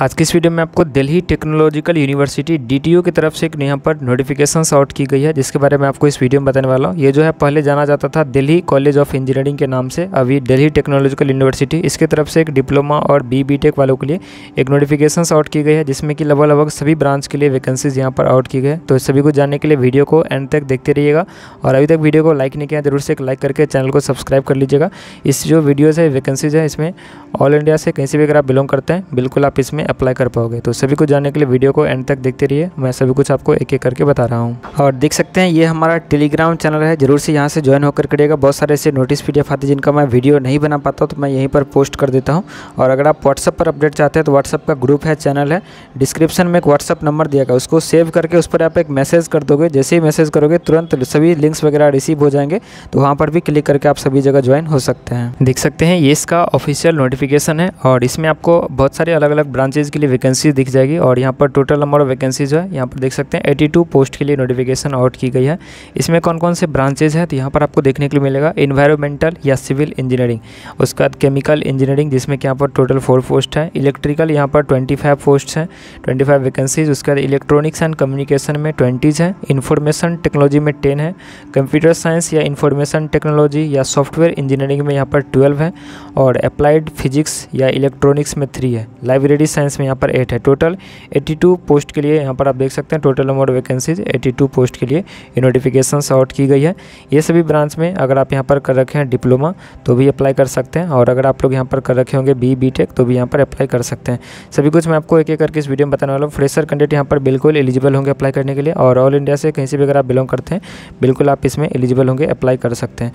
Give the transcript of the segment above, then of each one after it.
आज की इस वीडियो में आपको दिल्ली टेक्नोलॉजिकल यूनिवर्सिटी डीटीयू की तरफ़ से एक यहाँ पर नोटिफिकेशन आउट की गई है, जिसके बारे में आपको इस वीडियो में बताने वाला हूँ। ये जो है, पहले जाना जाता था दिल्ली कॉलेज ऑफ़ इंजीनियरिंग के नाम से, अभी दिल्ली टेक्नोलॉजिकल यूनिवर्सिटी। इसके तरफ़ से एक डिप्लोमा और बी बी टेक वालों के लिए एक नोटिफिकेशन आउट की गई है, जिसमें कि लगभग लगभग सभी ब्रांच के लिए वैकेंसीज यहाँ पर आउट की गई है। तो सभी को जानने के लिए वीडियो को एंड तक देखते रहिएगा और अभी तक वीडियो को लाइक नहीं किया ज़रूर से एक लाइक करके चैनल को सब्सक्राइब कर लीजिएगा। इस जो वीडियोज़ है वैकेंसीज है, इसमें ऑल इंडिया से कहीं से भी अगर आप बिलोंग करते हैं, बिल्कुल आप इसमें अप्लाई कर पाओगे। तो सभी को जानने के लिए वीडियो को एंड तक देखते रहिए। मैं सभी कुछ आपको एक एक करके बता रहा हूँ। और देख सकते हैं, ये हमारा टेलीग्राम चैनल है। ज़रूर से यहाँ से ज्वाइन होकर करिएगा। बहुत सारे ऐसे नोटिस पी आते जिनका मैं वीडियो नहीं बना पाता तो मैं यहीं पर पोस्ट कर देता हूँ। और अगर आप व्हाट्सअप पर अपडेट चाहते हैं तो व्हाट्सअप का ग्रुप है चैनल है। डिस्क्रिप्शन में एक व्हाट्सअप नंबर दिया गया। उसको सेव करके उस पर आप एक मैसेज कर दोगे। जैसे ही मैसेज करोगे, तुरंत सभी लिंक्स वगैरह रिसीव हो जाएँगे। तो वहाँ पर भी क्लिक करके आप सभी जगह ज्वाइन हो सकते हैं। देख सकते हैं, ये इसका ऑफिशियल नोटिफिकेशन है। और इसमें आपको बहुत सारे अलग अलग ब्रांचेज के लिए वैकेंसी दिख जाएगी और यहाँ पर टोटल नंबर ऑफ़ वैकेंसी जो है, यहाँ पर देख सकते हैं 82 पोस्ट के लिए नोटिफिकेशन आउट की गई है। इसमें कौन कौन से ब्रांचेज हैं तो यहाँ पर आपको देखने के लिए मिलेगा इन्वायरमेंटल या सिविल इंजीनियरिंग उसके बाद केमिकल इंजीनियरिंग जिसमें यहाँ पर टोटल फोर पोस्ट है। इलेक्ट्रिकल यहाँ पर ट्वेंटी फाइव पोस्ट हैं ट्वेंटी फाइव वैकेंसीज उसके बाद इलेक्ट्रॉनिक्स एंड कम्युनिकेशन में ट्वेंटीज़ हैं। इन्फॉर्मेशन टेक्नोलॉजी में टेन है। कंप्यूटर साइंस या इन्फॉर्मेशन टेक्नोलॉजी या सॉफ्टवेयर इंजीनियरिंग में यहाँ पर ट्वेल्व है। और अप्लाइड फिजिक्स या इलेक्ट्रॉनिक्स में थ्री है। लाइब्रेरी साइंस में यहाँ पर एट है। टोटल 82 पोस्ट के लिए यहाँ पर आप देख सकते हैं टोटल नंबर वैकेंसीज 82 पोस्ट के लिए ये नोटिफिकेशन आउट की गई है। ये सभी ब्रांच में अगर आप यहाँ पर कर रखे हैं डिप्लोमा तो भी अप्लाई कर सकते हैं और अगर आप लोग यहाँ पर कर रखे होंगे बी बी तो भी यहाँ पर अप्लाई कर सकते हैं। सभी कुछ मैं आपको एक एक करके इस वीडियो में बताने वाला हूँ। फ्रेशर कैंडिडेट यहाँ पर बिल्कुल एलिजिबल होंगे अप्लाई करने के लिए और ऑल इंडिया से कहीं से भी अगर आप बिलोंग करते हैं, बिल्कुल आप इसमें एलिजिबल होंगे अप्लाई कर सकते हैं।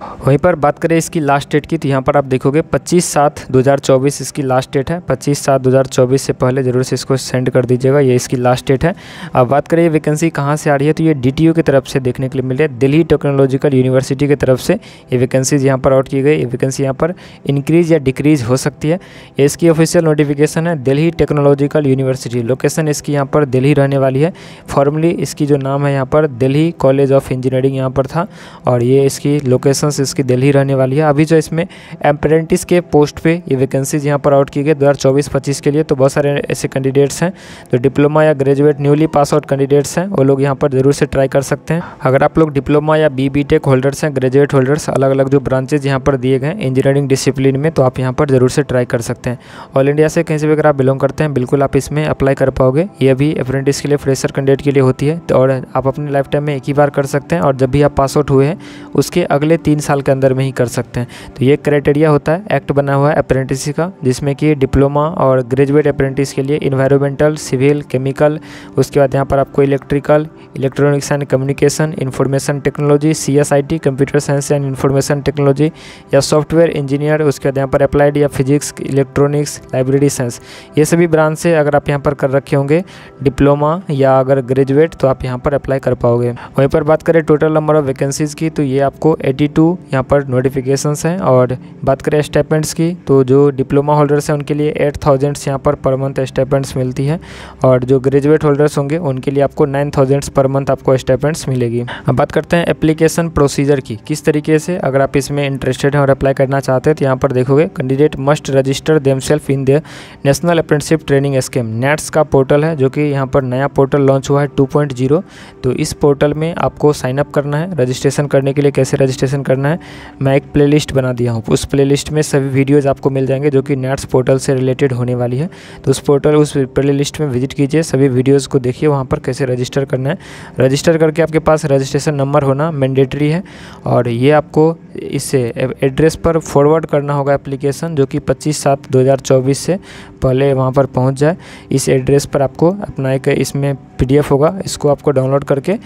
वहीं पर बात करें इसकी लास्ट डेट की तो यहाँ पर आप देखोगे 25 सात 2024 इसकी लास्ट डेट है। 25 सात 2024 से पहले ज़रूर से इसको सेंड कर दीजिएगा, ये इसकी लास्ट डेट है। अब बात करें ये वैकेंसी कहाँ से आ रही है तो ये डीटीयू की तरफ़ से देखने के लिए मिल रही है। दिल्ली टेक्नोलॉजिकल यूनिवर्सिटी की तरफ़ से ये वैकेंसीज यहाँ पर आउट की गई, ये वैकेंसी यहाँ पर इंक्रीज या डिक्रीज हो सकती है। ये इसकी ऑफिशियल नोटिफिकेशन है, दिल्ली टेक्नोलॉजिकल यूनिवर्सिटी लोकेशन इसकी यहाँ पर दिल्ली रहने वाली है। फॉर्मली इसकी जो नाम है यहाँ पर दिल्ली कॉलेज ऑफ़ इंजीनियरिंग यहाँ पर था, और ये इसकी लोकेशन इसकी दिल्ली रहने वाली है। अभी जो इसमें अप्रेंटिस के पोस्ट पे ये वैकेंसीज यहाँ पर आउट की गई दो हज़ार चौबीस पच्चीस के लिए तो बहुत सारे ऐसे कैंडिडेट्स हैं जो डिप्लोमा या graduate newly pass out candidates हैं, वो लोग यहाँ पर ज़रूर से ट्राई कर सकते हैं। अगर आप लोग डिप्लोमा या बी बी टेक होल्डर्स हैं ग्रेजुएट होल्डर्स अलग अलग जो ब्रांचेज यहाँ पर दिए गए इंजीनियरिंग डिसिप्लिन में तो आप यहाँ पर ज़रूर से ट्राई कर सकते हैं। ऑल इंडिया से कहीं से भी अगर आप बिलोंग करते हैं, बिल्कुल आप इसमें अप्लाई कर पाओगे। ये भी अप्रेंटिस के लिए फ्रेशर कैंडिडेट के लिए होती है तो और आप अपने लाइफ टाइम में एक ही बार कर सकते हैं, और जब भी आप पास आउट हुए हैं, उसके अगले तीन साल के अंदर में ही कर सकते हैं। तो ये क्राइटेरिया होता है एक्ट बना हुआ है अप्रेंटिस का, जिसमें कि डिप्लोमा और ग्रेजुएट अप्रेंटिस के लिए इन्वायरमेंटल सिविल केमिकल उसके बाद यहाँ पर आपको electrical electronics and communication information technology C S I T computer science and information technology या सॉफ्टवेयर इंजीनियर उसके बाद यहाँ पर अप्लाइड या फिजिक्स इलेक्ट्रॉनिक्स लाइब्रेरी साइंस ये सभी ब्रांच से अगर आप यहाँ पर कर रखे होंगे डिप्लोमा या अगर ग्रेजुएट तो आप यहाँ पर अप्लाई कर पाओगे। वहीं पर बात करें टोटल नंबर ऑफ़ वैकेंसीज़ की तो ये आपको 82 यहाँ पर नोटिफिकेशंस हैं और बात करें स्टेपमेंट्स की तो जो डिप्लोमा होल्डर्स हैं, उनके लिए एट थाउजेंड्स यहाँ पर पर मंथ स्टेपमेंट्स मिलती है और जो ग्रेजुएट होल्डर्स होंगे, उनके लिए आपको नाइन थाउजेंड्स पर मंथ आपको स्टेपमेंट्स मिलेगी। अब बात करते हैं एप्लीकेशन प्रोसीजर की, किस तरीके से, अगर आप इसमें इंटरेस्टेड हैं और अप्लाई करना चाहते हैं तो यहाँ पर देखोगे candidate must register themselves in the National Apprenticeship Training Scheme NATS का पोर्टल है, जो कि यहाँ पर नया पोर्टल लॉन्च हुआ है 2.0 तो इस पोर्टल में आपको साइनअप करना है रजिस्ट्रेशन करने के लिए, कैसे रजिस्ट्रेशन करना है। मैं एक प्लेलिस्ट बना दिया हूँ। उस प्लेलिस्ट में सभी वीडियोज़ आपको मिल जाएँगे जो कि नेट्स पोर्टल से रिलेटेड होने वाली है। तो उस पोर्टल उस प्लेलिस्ट में विज़िट कीजिए। सभी वीडियोज़ को देखिए, वहाँ पर कैसे रजिस्टर करना है। रजिस्टर करके आपके पास रजिस्ट्रेशन नंबर होना मैंडेटरी है। और ये आपको इससे एड्रेस पर फॉरवर्ड करना होगा एप्लीकेशन जो कि 25 सात 2024 से पहले वहाँ पर पहुँच जाए। इस एड्रेस पर आपको अपना एक इसमें पीडीएफ होगा, इसको आपको डाउनलोड करके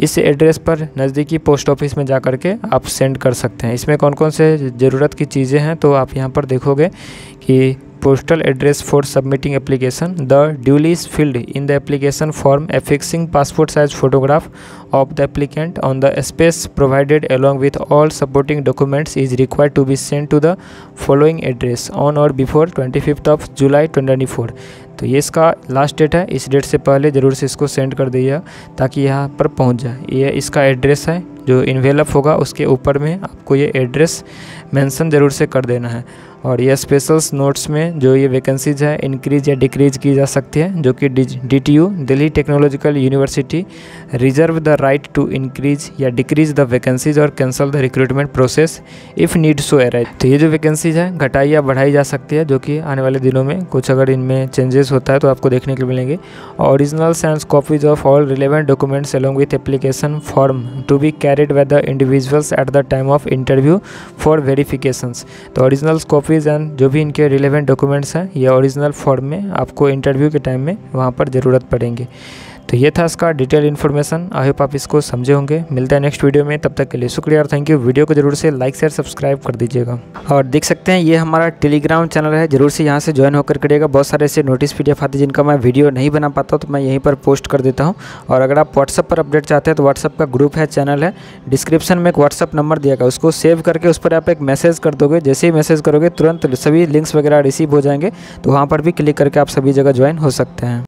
इस एड्रेस पर नज़दीकी पोस्ट ऑफ़िस में जा कर के आप सेंड कर सकते हैं। इसमें कौन कौन से ज़रूरत की चीज़ें हैं तो आप यहाँ पर देखोगे कि postal address for submitting application the duly is filled in the application form affixing passport size photograph of the applicant on the space provided along with all supporting documents is required to be sent to the following address on or before 25th of July 2024 तो ये इसका last date है इस date से पहले ज़रूर से इसको सेंड कर दीजिएगा ताकि यहाँ पर पहुँच जाए ये इसका एड्रेस है जो इन्वेलप होगा उसके ऊपर में आपको ये एड्रेस मेंशन ज़रूर से कर देना है और ये स्पेशल्स नोट्स में जो ये वैकेंसीज है इंक्रीज या डिक्रीज की जा सकती है, जो कि D T U Delhi Technological University reserve the right to increase or decrease the vacancies और cancel the recruitment process if need so arise तो ये जो वैकेंसीज है, घटाई या बढ़ाई जा सकती है, जो कि आने वाले दिनों में कुछ अगर इनमें चेंजेस होता है तो आपको देखने के मिलेंगे। Original sense copies of all relevant documents along with application form to be carried by the individuals at the time of interview for verifications तो ओरिजिनल कॉपीज़ एंड जो भी इनके रिलेवेंट डॉक्यूमेंट्स हैं, ये ओरिजिनल फॉर्म में आपको interview के time में वहाँ पर ज़रूरत पड़ेंगे। तो ये था इसका डिटेल इन्फॉर्मेशन आई होप आप इसको समझे होंगे। मिलते हैं नेक्स्ट वीडियो में। तब तक के लिए शुक्रिया और थैंक यू वीडियो को ज़रूर से लाइक शेयर सब्सक्राइब कर दीजिएगा। और देख सकते हैं, ये हमारा टेलीग्राम चैनल है। ज़रूर से यहाँ से ज्वाइन होकर करिएगा। बहुत सारे ऐसे नोटिस पी आते जिनका मैं वीडियो नहीं बना पाता तो मैं यहीं पर पोस्ट कर देता हूँ। और अगर आप व्हाट्सअप पर अपडेट चाहते हैं तो व्हाट्सअप का ग्रुप है चैनल है। डिस्क्रिप्शन में एक व्हाट्सअप नंबर दिया गया उसको सेव करके उस पर आप एक मैसेज कर दोगे। जैसे ही मैसेज करोगे, तुरंत सभी लिंक्स वगैरह रिसीव हो जाएँगे। तो वहाँ पर भी क्लिक करके आप सभी जगह ज्वाइन हो सकते हैं।